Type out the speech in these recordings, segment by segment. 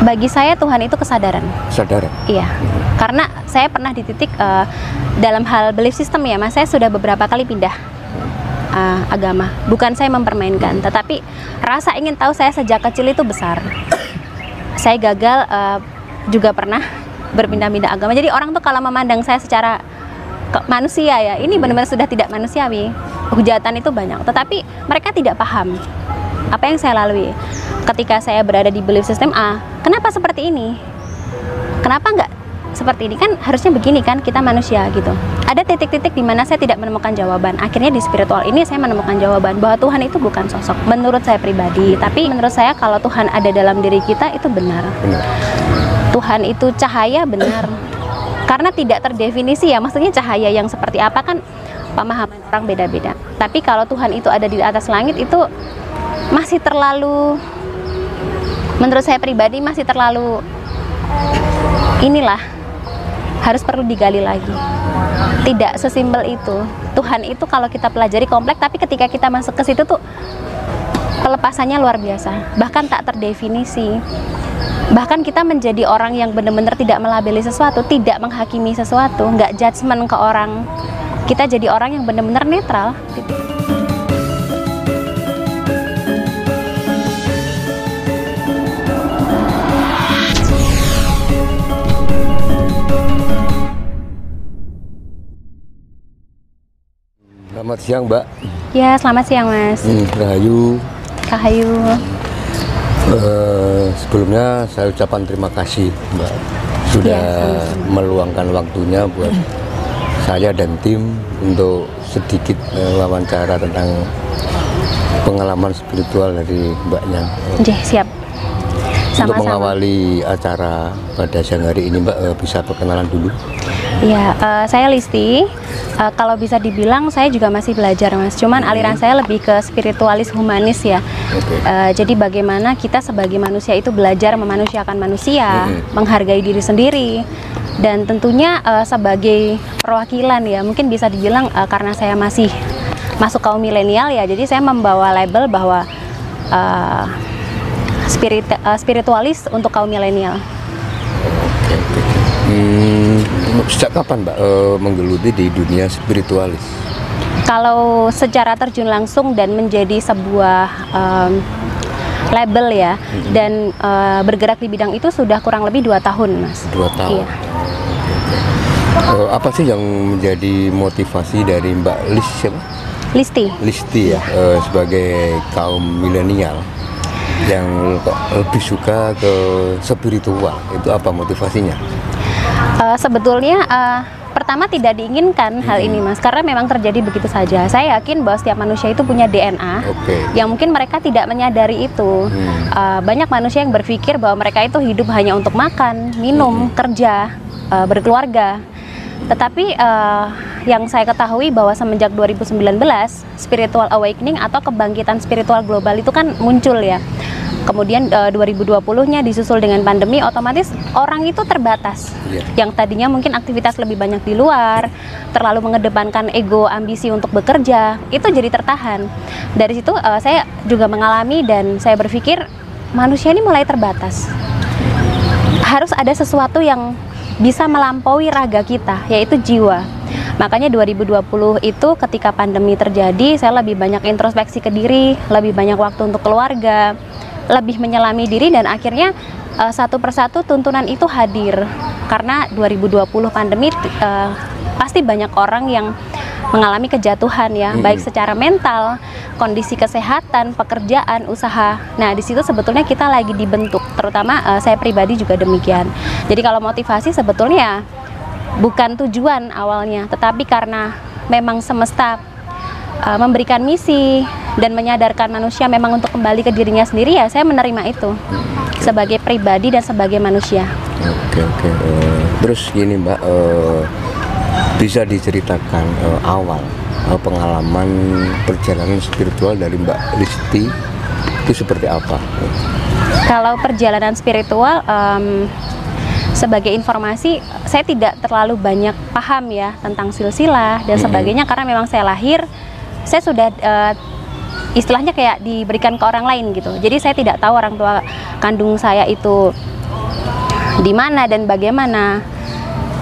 Bagi saya Tuhan itu kesadaran. Kesadaran. Iya. Karena saya pernah di titik uh, dalam hal belief system ya, Mas. Saya sudah beberapa kali pindah uh, agama. Bukan saya mempermainkan, tetapi rasa ingin tahu saya sejak kecil itu besar. Saya gagal uh, juga pernah berpindah-pindah agama. Jadi orang tuh kalau memandang saya secara manusia ya, ini benar-benar sudah tidak manusiawi. Hujatan itu banyak, tetapi mereka tidak paham apa yang saya lalui ketika saya berada di belief system A. Kenapa seperti ini? Kenapa nggak seperti ini kan harusnya begini kan kita manusia gitu. Ada titik-titik di mana saya tidak menemukan jawaban. Akhirnya di spiritual ini saya menemukan jawaban bahwa Tuhan itu bukan sosok menurut saya pribadi, tapi menurut saya kalau Tuhan ada dalam diri kita itu benar. Benar. Tuhan itu cahaya benar. Karena tidak terdefinisi ya, maksudnya cahaya yang seperti apa kan pemahaman orang beda-beda. Tapi kalau Tuhan itu ada di atas langit itu masih terlalu menurut saya pribadi masih terlalu inilah harus perlu digali lagi. Tidak sesimpel itu. Tuhan itu kalau kita pelajari kompleks tapi ketika kita masuk ke situ tuh pelepasannya luar biasa. Bahkan tak terdefinisi. Bahkan kita menjadi orang yang benar-benar tidak melabeli sesuatu tidak menghakimi sesuatu nggak judgement ke orang. Kita jadi orang yang benar-benar netral. gitu. Selamat siang, Mbak. Ya, selamat siang, Mas. Hmm, Rahayu. Rahayu. Uh, sebelumnya saya ucapkan terima kasih, Mbak, sudah ya, meluangkan waktunya buat saya dan tim untuk sedikit uh, wawancara tentang pengalaman spiritual dari Mbaknya. Oke, siap. Sama -sama. Untuk mengawali acara pada siang hari ini, Mbak, uh, bisa perkenalan dulu. Ya, uh, saya Listi. Uh, kalau bisa dibilang saya juga masih belajar, Mas. Cuman hmm. aliran saya lebih ke spiritualis humanis ya. Okay. Uh, jadi bagaimana kita sebagai manusia itu belajar memanusiakan manusia, hmm. menghargai diri sendiri, dan tentunya uh, sebagai perwakilan ya. Mungkin bisa dibilang uh, karena saya masih masuk kaum milenial ya. Jadi saya membawa label bahwa uh, spirit uh, spiritualis untuk kaum milenial. Hmm, sejak kapan Mbak uh, menggeluti di dunia spiritualis? Kalau secara terjun langsung dan menjadi sebuah um, label ya hmm. dan uh, bergerak di bidang itu sudah kurang lebih dua tahun mas. Dua tahun. Iya. Uh, apa sih yang menjadi motivasi dari Mbak Lis siapa? Listi. Listi ya uh, sebagai kaum milenial yang lebih suka ke spiritual itu apa motivasinya? Uh, sebetulnya uh, pertama tidak diinginkan hmm. hal ini mas karena memang terjadi begitu saja saya yakin bahwa setiap manusia itu punya DNA okay. yang mungkin mereka tidak menyadari itu hmm. uh, banyak manusia yang berpikir bahwa mereka itu hidup hanya untuk makan minum hmm. kerja uh, berkeluarga tetapi uh, yang saya ketahui bahwa semenjak 2019 spiritual awakening atau kebangkitan spiritual global itu kan muncul ya kemudian uh, 2020-nya disusul dengan pandemi otomatis orang itu terbatas. Yeah. yang tadinya mungkin aktivitas lebih banyak di luar terlalu mengedepankan ego ambisi untuk bekerja itu jadi tertahan. Dari situ uh, saya juga mengalami dan saya berpikir manusia ini mulai terbatas. Harus ada sesuatu yang bisa melampaui raga kita yaitu jiwa. Makanya 2020 itu ketika pandemi terjadi, saya lebih banyak introspeksi ke diri, lebih banyak waktu untuk keluarga, lebih menyelami diri dan akhirnya uh, satu persatu tuntunan itu hadir karena 2020 pandemi uh, pasti banyak orang yang mengalami kejatuhan ya, hmm. baik secara mental, kondisi kesehatan, pekerjaan, usaha. Nah, di situ sebetulnya kita lagi dibentuk, terutama uh, saya pribadi juga demikian. Jadi kalau motivasi sebetulnya bukan tujuan awalnya, tetapi karena memang semesta uh, memberikan misi dan menyadarkan manusia memang untuk kembali ke dirinya sendiri ya saya menerima itu okay. sebagai pribadi dan sebagai manusia. Oke okay, oke. Okay. Uh, eh, terus gini Mbak uh, bisa diceritakan uh, awal uh, pengalaman perjalanan spiritual dari Mbak Listi itu seperti apa? Kalau perjalanan spiritual um, sebagai informasi saya tidak terlalu banyak paham ya tentang silsilah dan sebagainya karena memang saya lahir saya sudah uh, istilahnya kayak diberikan ke orang lain gitu. Jadi saya tidak tahu orang tua kandung saya itu di mana dan bagaimana.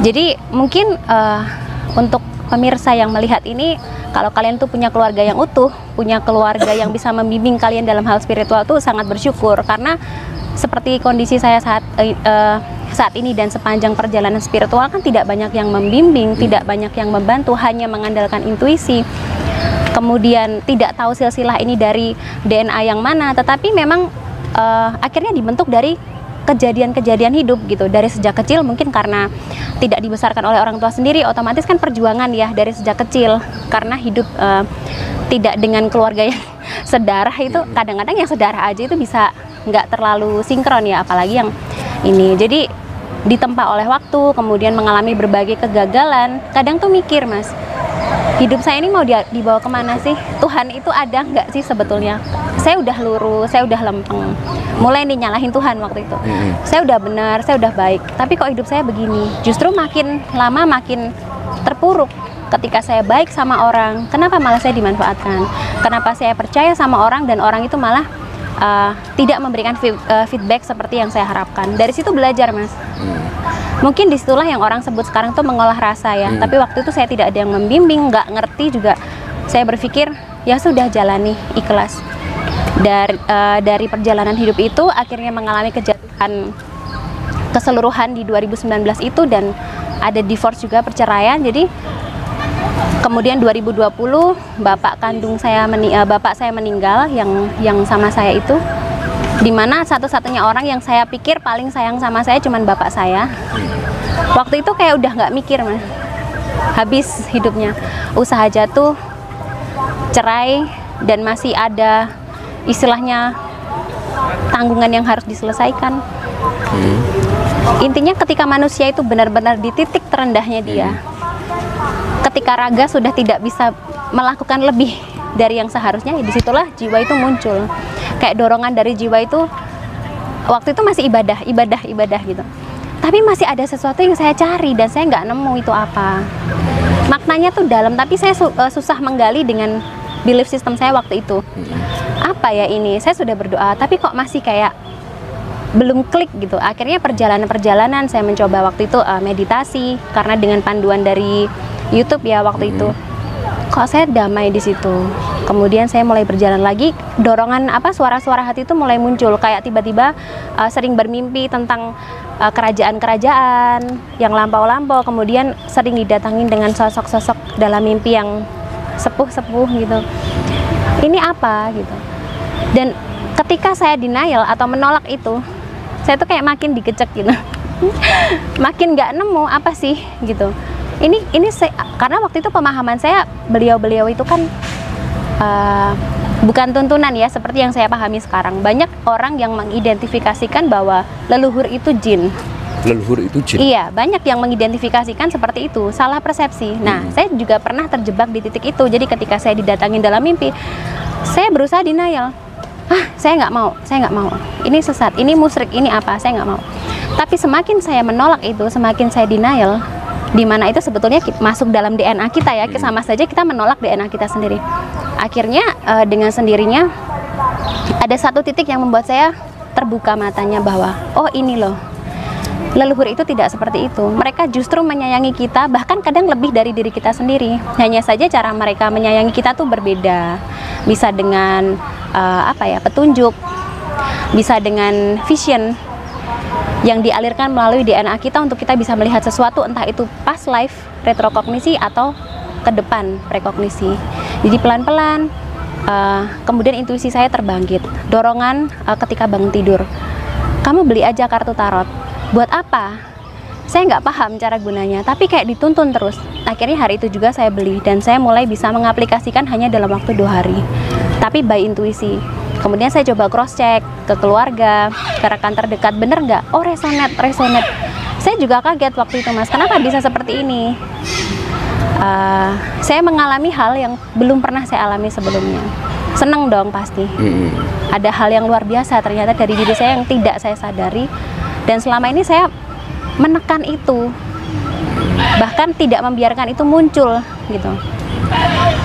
Jadi mungkin uh, untuk pemirsa yang melihat ini kalau kalian tuh punya keluarga yang utuh, punya keluarga yang bisa membimbing kalian dalam hal spiritual tuh sangat bersyukur karena seperti kondisi saya saat uh, saat ini dan sepanjang perjalanan spiritual kan tidak banyak yang membimbing, tidak banyak yang membantu, hanya mengandalkan intuisi. Kemudian tidak tahu silsilah ini dari DNA yang mana, tetapi memang uh, akhirnya dibentuk dari kejadian-kejadian hidup gitu. Dari sejak kecil mungkin karena tidak dibesarkan oleh orang tua sendiri otomatis kan perjuangan ya dari sejak kecil. Karena hidup uh, tidak dengan keluarga yang sedarah itu kadang-kadang yang sedarah aja itu bisa nggak terlalu sinkron ya apalagi yang ini. Jadi ditempa oleh waktu kemudian mengalami berbagai kegagalan kadang tuh mikir mas hidup saya ini mau dibawa ke mana sih? Tuhan itu ada nggak sih sebetulnya? Saya udah lurus saya udah lempeng. Mulai nih nyalahin Tuhan waktu itu. Hmm. saya udah benar saya udah baik. Tapi kok hidup saya begini? Justru makin lama makin terpuruk ketika saya baik sama orang. Kenapa malah saya dimanfaatkan? Kenapa saya percaya sama orang dan orang itu malah uh, tidak memberikan uh, feedback seperti yang saya harapkan. Dari situ belajar mas. Hmm. mungkin di situlah yang orang sebut sekarang tuh mengolah rasa ya. Hmm. tapi waktu itu saya tidak ada yang membimbing nggak ngerti juga. Saya berpikir ya sudah jalani ikhlas. Dari uh, dari perjalanan hidup itu akhirnya mengalami kejatuhan keseluruhan di 2019 itu dan ada divorce juga perceraian. Jadi kemudian 2020 bapak kandung saya meni uh, bapak saya meninggal yang yang sama saya itu di mana satu-satunya orang yang saya pikir paling sayang sama saya cuman bapak saya waktu itu kayak udah nggak mikir mas habis hidupnya usaha jatuh cerai dan masih ada istilahnya tanggungan yang harus diselesaikan. Hmm. Intinya ketika manusia itu benar-benar di titik terendahnya dia, hmm. Ketika raga sudah tidak bisa melakukan lebih dari yang seharusnya, ya di situlah jiwa itu muncul. Kayak dorongan dari jiwa itu waktu itu masih ibadah, ibadah, ibadah gitu. Tapi masih ada sesuatu yang saya cari dan saya nggak nemu itu apa. Maknanya tuh dalam, tapi saya su uh, susah menggali dengan belief system saya waktu itu. Hmm apa ya ini saya sudah berdoa tapi kok masih kayak belum klik gitu akhirnya perjalanan-perjalanan saya mencoba waktu itu uh, meditasi karena dengan panduan dari YouTube ya waktu hmm. itu. Kok saya damai di situ? Kemudian saya mulai berjalan lagi dorongan apa suara-suara hati itu mulai muncul. Kayak tiba-tiba uh, sering bermimpi tentang uh, kerajaan-kerajaan yang lampau-lampau. Kemudian sering didatangin dengan sosok-sosok dalam mimpi yang sepuh-sepuh gitu. Ini apa gitu. Dan ketika saya denial atau menolak itu saya tuh kayak makin dikecek gitu. Makin nggak nemu apa sih gitu ini ini saya, karena waktu itu pemahaman saya beliau-beliau itu kan uh, bukan tuntunan ya seperti yang saya pahami sekarang. Banyak orang yang mengidentifikasikan bahwa leluhur itu jin. Leluhur itu jin? Iya banyak yang mengidentifikasikan seperti itu. Salah persepsi. Nah hmm. saya juga pernah terjebak di titik itu. Jadi ketika saya didatangin dalam mimpi saya berusaha denial. Ah saya nggak mau saya nggak mau. Ini sesat ini musrik ini apa? Saya nggak mau. Tapi semakin saya menolak itu semakin saya denial di mana itu sebetulnya masuk dalam DNA kita ya hmm. sama saja kita menolak DNA kita sendiri akhirnya uh, dengan sendirinya ada satu titik yang membuat saya terbuka matanya bahwa oh ini loh leluhur itu tidak seperti itu. Mereka justru menyayangi kita, bahkan kadang lebih dari diri kita sendiri. Hanya saja cara mereka menyayangi kita tuh berbeda. Bisa dengan uh, apa ya petunjuk bisa dengan vision yang dialirkan melalui DNA kita untuk kita bisa melihat sesuatu entah itu past life retrokognisi atau ke depan prekognisi jadi pelan-pelan uh, kemudian intuisi saya terbangkit. Dorongan uh, ketika bangun tidur. Kamu beli aja kartu tarot. Buat apa? Saya nggak paham cara gunanya tapi kayak dituntun terus. Akhirnya hari itu juga saya beli dan saya mulai bisa mengaplikasikan hanya dalam waktu dua hari. Tapi by intuisi kemudian saya coba cross check ke keluarga ke rekan terdekat. Bener nggak? Oh resonate resonate. Saya juga kaget waktu itu mas. Kenapa bisa seperti ini? Uh, saya mengalami hal yang belum pernah saya alami sebelumnya. Seneng dong pasti. Hmm. ada hal yang luar biasa ternyata dari diri saya yang tidak saya sadari. Dan selama ini saya menekan itu bahkan tidak membiarkan itu muncul gitu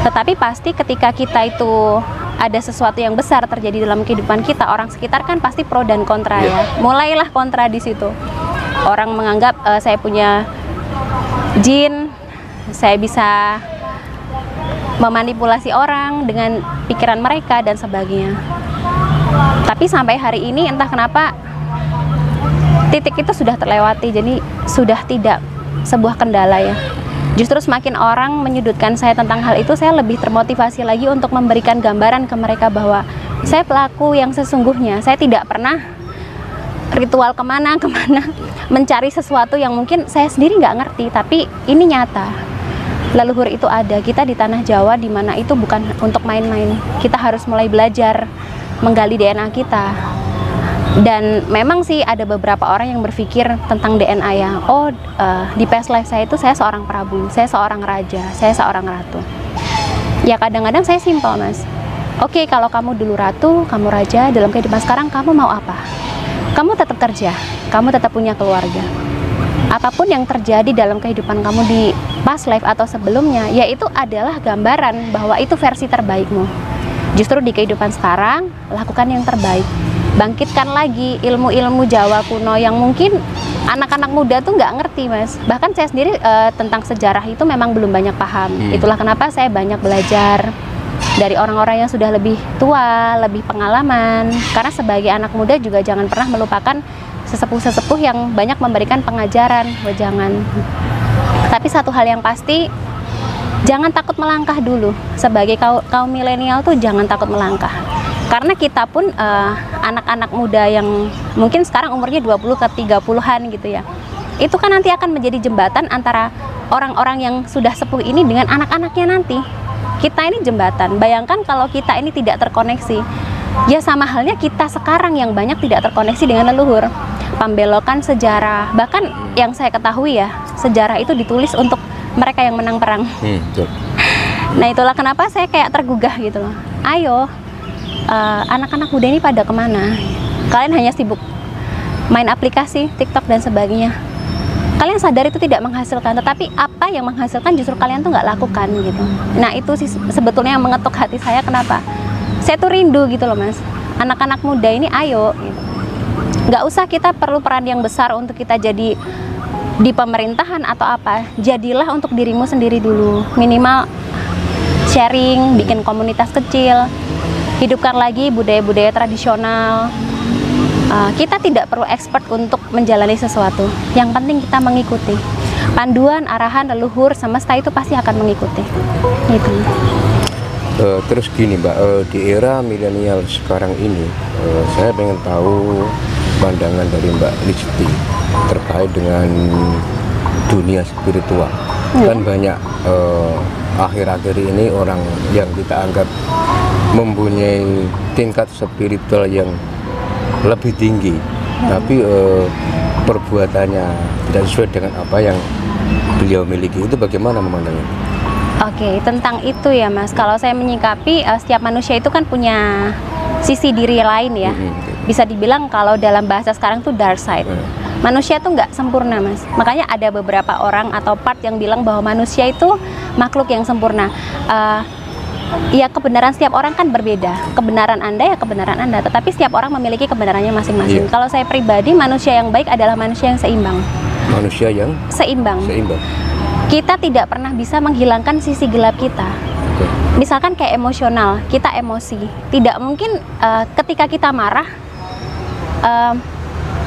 tetapi pasti ketika kita itu ada sesuatu yang besar terjadi dalam kehidupan kita, orang sekitar kan pasti pro dan kontra ya. Mulailah kontra di situ. orang menganggap uh, saya punya jin, saya bisa memanipulasi orang dengan pikiran mereka dan sebagainya. Tapi sampai hari ini entah kenapa titik itu sudah terlewati, jadi sudah tidak sebuah kendala ya. Justru semakin orang menyudutkan saya tentang hal itu, saya lebih termotivasi lagi untuk memberikan gambaran ke mereka bahwa saya pelaku yang sesungguhnya. Saya tidak pernah ritual ke mana ke mana mencari sesuatu yang mungkin saya sendiri nggak ngerti, tapi ini nyata. Leluhur itu ada. Kita di tanah Jawa di mana itu bukan untuk main-main. Kita harus mulai belajar menggali DNA kita dan memang sih ada beberapa orang yang berpikir tentang DNA ya. Oh uh, di past life saya itu saya seorang prabu saya seorang raja saya seorang ratu. Ya kadang-kadang saya simpel mas. Oke okay, kalau kamu dulu ratu kamu raja dalam kehidupan sekarang kamu mau apa? Kamu tetap kerja kamu tetap punya keluarga. Apa pun yang terjadi dalam kehidupan kamu di past life atau sebelumnya yaitu adalah gambaran bahwa itu versi terbaikmu. Justru di kehidupan sekarang lakukan yang terbaik bangkitkan lagi ilmu-ilmu Jawa kuno yang mungkin anak-anak muda tuh nggak ngerti mas bahkan saya sendiri uh, tentang sejarah itu memang belum banyak paham hmm. itulah kenapa saya banyak belajar dari orang-orang yang sudah lebih tua, lebih pengalaman. Karena sebagai anak muda juga jangan pernah melupakan sesepuh-sesepuh yang banyak memberikan pengajaran, jangan. Tapi satu hal yang pasti, jangan takut melangkah dulu. Sebagai kaum, kaum milenial tuh jangan takut melangkah karena kita pun eh, anak-anak uh, muda yang mungkin sekarang umurnya 20 ke 30-an gitu ya itu kan nanti akan menjadi jembatan antara orang-orang yang sudah sepuh ini dengan anak-anaknya nanti. Kita ini jembatan. Bayangkan kalau kita ini tidak terkoneksi. Ya sama halnya kita sekarang yang banyak tidak terkoneksi dengan leluhur. Pembelokan sejarah bahkan yang saya ketahui ya sejarah itu ditulis untuk mereka yang menang perang. Hmm, nah itulah kenapa saya kayak tergugah gitu loh. Ayo anak-anak uh, muda ini pada ke mana? Kalian hanya sibuk main aplikasi, TikTok dan sebagainya. Kalian sadar itu tidak menghasilkan, tetapi apa yang menghasilkan justru kalian tuh nggak lakukan gitu. Nah itu sih sebetulnya yang mengetuk hati saya kenapa? Saya tuh rindu gitu loh mas. Anak-anak muda ini ayo, gitu. nggak usah kita perlu peran yang besar untuk kita jadi di pemerintahan atau apa. Jadilah untuk dirimu sendiri dulu. Minimal sharing, bikin komunitas kecil, hidupkan lagi budaya-budaya tradisional. Uh, kita tidak perlu expert untuk menjalani sesuatu. Yang penting kita mengikuti. Panduan, arahan, leluhur, semesta itu pasti akan mengikuti. Gitu. Uh, terus gini mbak, uh, di era milenial sekarang ini, uh, saya ingin tahu pandangan dari mbak Listi terkait dengan dunia spiritual. Hmm. Kan banyak akhir-akhir uh, ini orang yang kita anggap mempunyai tingkat spiritual yang lebih tinggi hmm. tapi uh, perbuatannya tidak sesuai dengan apa yang beliau miliki itu bagaimana memandangnya? Oke, tentang itu ya Mas. Kalau saya menyikapi uh, setiap manusia itu kan punya sisi diri lain ya. -hmm. Bisa dibilang kalau dalam bahasa sekarang tuh dark side. -hmm. Manusia tuh nggak sempurna Mas. Makanya ada beberapa orang atau part yang bilang bahwa manusia itu makhluk yang sempurna. Uh, ya kebenaran setiap orang kan berbeda. Kebenaran Anda ya kebenaran Anda, tetapi setiap orang memiliki kebenarannya masing-masing. Yeah. Kalau saya pribadi, manusia yang baik adalah manusia yang seimbang. Manusia yang seimbang. Seimbang. Kita tidak pernah bisa menghilangkan sisi gelap kita. Okay. Misalkan kayak emosional, kita emosi. Tidak mungkin uh, ketika kita marah uh,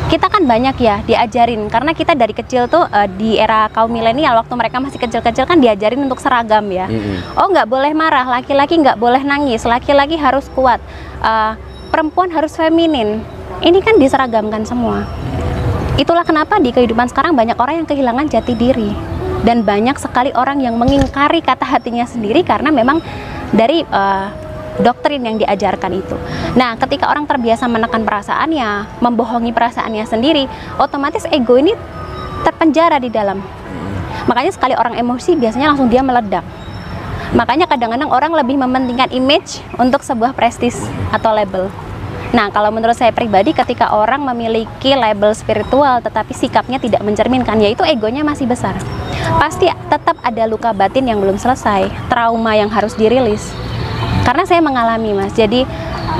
kita kan banyak ya diajarin karena kita dari kecil tuh uh, di era kaum milenial waktu mereka masih kecil-kecil kan diajarin untuk seragam ya. Mm-hmm. Oh nggak boleh marah, laki-laki nggak boleh nangis, laki-laki harus kuat, uh, perempuan harus feminin. Ini kan diseragamkan semua. Itulah kenapa di kehidupan sekarang banyak orang yang kehilangan jati diri dan banyak sekali orang yang mengingkari kata hatinya sendiri karena memang dari uh, doktrin yang diajarkan itu. Nah, ketika orang terbiasa menekan perasaannya, membohongi perasaannya sendiri, otomatis ego ini terpenjara di dalam. Makanya sekali orang emosi biasanya langsung dia meledak. Makanya kadang-kadang orang lebih mementingkan image untuk sebuah prestis atau label. Nah, kalau menurut saya pribadi ketika orang memiliki label spiritual tetapi sikapnya tidak mencerminkan yaitu egonya masih besar. Pasti tetap ada luka batin yang belum selesai, trauma yang harus dirilis karena saya mengalami mas. Jadi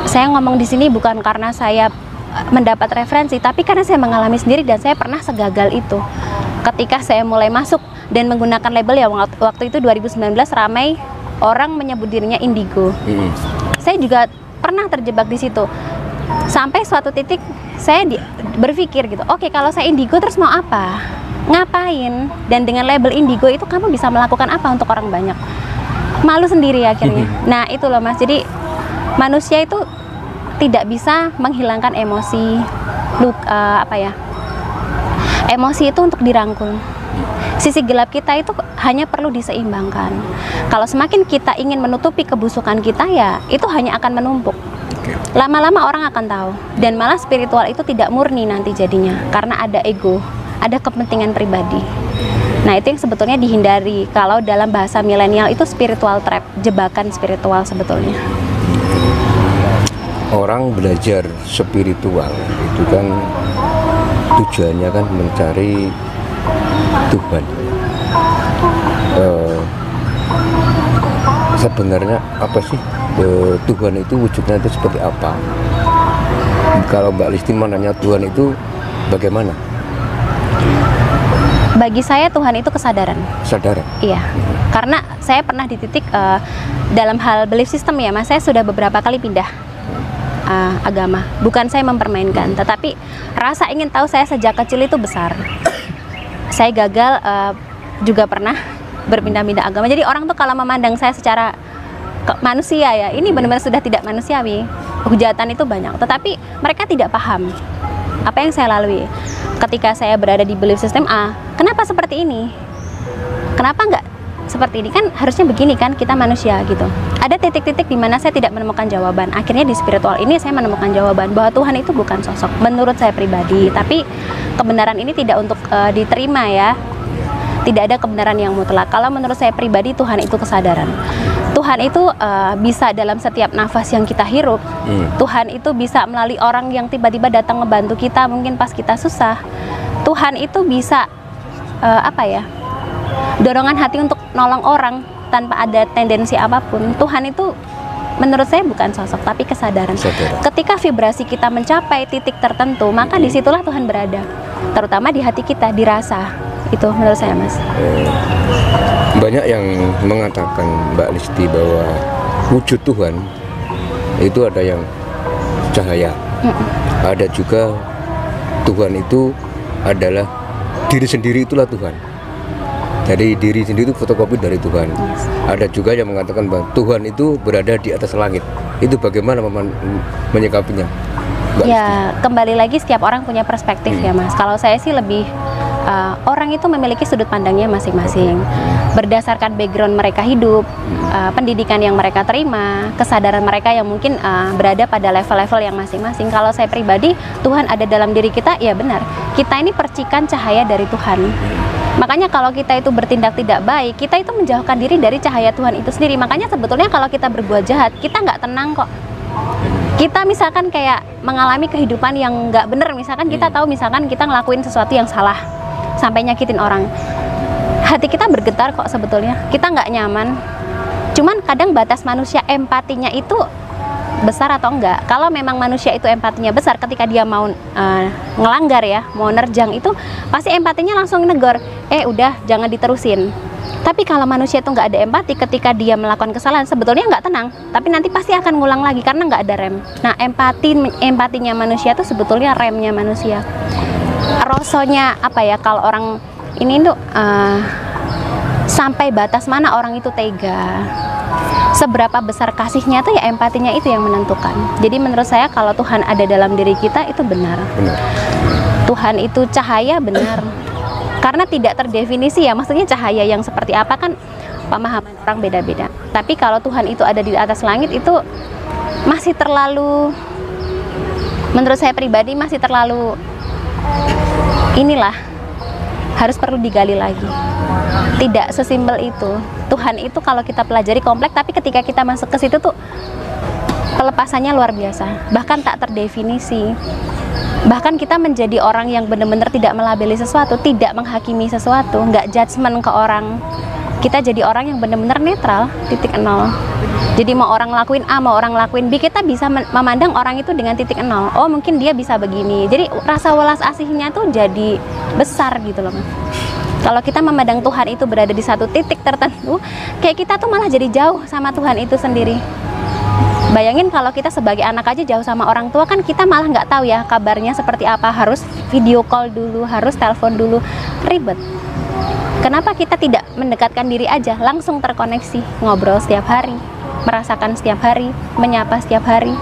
saya ngomong di sini bukan karena saya mendapat referensi tapi karena saya mengalami sendiri dan saya pernah segagal itu. Ketika saya mulai masuk dan menggunakan label ya waktu itu 2019 ramai orang menyebut dirinya indigo. Hmm. saya juga pernah terjebak di situ. Sampai suatu titik saya di, berpikir gitu oke okay, kalau saya indigo terus mau apa? Ngapain? Dan dengan label indigo itu kamu bisa melakukan apa untuk orang banyak malu sendiri akhirnya. Hmm. nah itu loh mas. Jadi manusia itu tidak bisa menghilangkan emosi look uh, apa ya emosi itu untuk dirangkul. Sisi gelap kita itu hanya perlu diseimbangkan. Kalau semakin kita ingin menutupi kebusukan kita ya itu hanya akan menumpuk. Lama-lama orang akan tahu. Dan malah spiritual itu tidak murni nanti jadinya karena ada ego ada kepentingan pribadi. Nah itu yang sebetulnya dihindari kalau dalam bahasa milenial itu spiritual trap jebakan spiritual sebetulnya. Orang belajar spiritual itu kan tujuannya kan mencari Tuhan. Uh, sebenarnya apa sih? Uh, Tuhan itu wujudnya itu seperti apa? Kalau Mbak Listi nanya Tuhan itu bagaimana bagi saya Tuhan itu kesadaran. Kesadaran. Iya. Hmm. Karena saya pernah di titik uh, dalam hal belief system ya, Mas. Saya sudah beberapa kali pindah uh, agama. Bukan saya mempermainkan, tetapi rasa ingin tahu saya sejak kecil itu besar. saya gagal uh, juga pernah berpindah-pindah agama. Jadi orang tuh kalau memandang saya secara manusia ya, ini benar-benar sudah tidak manusiawi. Hujatan itu banyak, tetapi mereka tidak paham apa yang saya lalui? Ketika saya berada di belief system A. Kenapa seperti ini? Kenapa nggak seperti ini? Kan harusnya begini kan kita manusia gitu. Ada titik-titik di mana saya tidak menemukan jawaban. Akhirnya di spiritual ini saya menemukan jawaban bahwa Tuhan itu bukan sosok. Menurut saya pribadi tapi kebenaran ini tidak untuk uh, diterima ya tidak ada kebenaran yang mutlak kalau menurut saya pribadi Tuhan itu kesadaran Tuhan itu uh, bisa dalam setiap nafas yang kita hirup hmm. Tuhan itu bisa melalui orang yang tiba-tiba datang membantu kita mungkin pas kita susah Tuhan itu bisa uh, apa ya dorongan hati untuk nolong orang tanpa ada tendensi apa pun Tuhan itu menurut saya bukan sosok tapi kesadaran. kesadaran. Ketika vibrasi kita mencapai titik tertentu, maka di situlah Tuhan berada, terutama di hati kita, dirasa. Itu menurut saya, Mas. Eh, banyak yang mengatakan Mbak Listi bahwa wujud Tuhan itu ada yang cahaya, mm -mm. ada juga Tuhan itu adalah diri sendiri itulah Tuhan. Jadi diri sendiri itu fotokopi dari Tuhan. Yes. Ada juga yang mengatakan bahwa Tuhan itu berada di atas langit. Itu bagaimana menyikapinya? Mbak ya, Isti? kembali lagi setiap orang punya perspektif hmm. ya, Mas. Kalau saya sih lebih uh, orang itu memiliki sudut pandangnya masing-masing. Berdasarkan background mereka hidup, uh, pendidikan yang mereka terima, kesadaran mereka yang mungkin uh, berada pada level-level yang masing-masing. Kalau saya pribadi, Tuhan ada dalam diri kita, ya benar. Kita ini percikan cahaya dari Tuhan. Makanya kalau kita itu bertindak tidak baik, kita itu menjauhkan diri dari cahaya Tuhan itu sendiri. Makanya sebetulnya kalau kita berbuat jahat, kita nggak tenang kok. Kita misalkan kayak mengalami kehidupan yang nggak bener, misalkan kita hmm. tahu misalkan kita ngelakuin sesuatu yang salah sampai nyakitin orang, hati kita bergetar kok sebetulnya. Kita nggak nyaman. Cuman kadang batas manusia empatinya itu besar atau enggak. Kalau memang manusia itu empatinya besar ketika dia mau uh, ngelanggar ya, mau nerjang itu pasti empatinya langsung negor. Eh udah jangan diterusin. Tapi kalau manusia itu nggak ada empati ketika dia melakukan kesalahan sebetulnya nggak tenang, tapi nanti pasti akan ngulang lagi karena nggak ada rem. Nah empati empatinya manusia itu sebetulnya remnya manusia. Rosonya apa ya kalau orang ini tuh uh, sampai batas mana orang itu tega seberapa besar kasihnya tuh ya empatinya itu yang menentukan. Jadi menurut saya kalau Tuhan ada dalam diri kita itu benar. benar. Tuhan itu cahaya benar. Karena tidak terdefinisi ya, maksudnya cahaya yang seperti apa kan pemahaman orang beda-beda. Tapi kalau Tuhan itu ada di atas langit itu masih terlalu menurut saya pribadi masih terlalu inilah harus perlu digali lagi. Tidak sesimpel itu. Tuhan itu kalau kita pelajari kompleks, tapi ketika kita masuk ke situ tuh pelepasannya luar biasa, bahkan tak terdefinisi. Bahkan kita menjadi orang yang benar-benar tidak melabeli sesuatu, tidak menghakimi sesuatu, nggak judgement ke orang. Kita jadi orang yang benar-benar netral, titik nol. Jadi mau orang lakuin A, mau orang lakuin B, kita bisa memandang orang itu dengan titik nol. Oh mungkin dia bisa begini. Jadi rasa welas asihnya tuh jadi besar gitu loh. Kalau kita memandang Tuhan itu berada di satu titik tertentu, kayak kita tuh malah jadi jauh sama Tuhan itu sendiri. Bayangin kalau kita sebagai anak aja jauh sama orang tua kan kita malah nggak tahu ya kabarnya seperti apa. Harus video call dulu, harus telepon dulu, ribet. Kenapa kita tidak mendekatkan diri aja, langsung terkoneksi, ngobrol setiap hari, merasakan setiap hari, menyapa setiap hari,